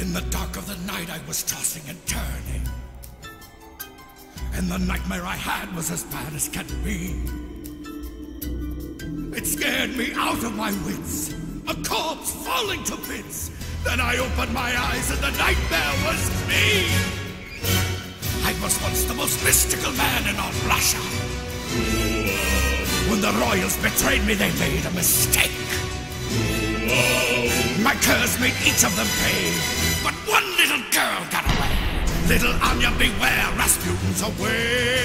In the dark of the night, I was tossing and turning. And the nightmare I had was as bad as can be. It scared me out of my wits. A corpse falling to bits. Then I opened my eyes and the nightmare was me. I was once the most mystical man in all Russia. When the royals betrayed me, they made a mistake. My curse made each of them pay, but one little girl got away. Little Anya, beware, Rasputin's away.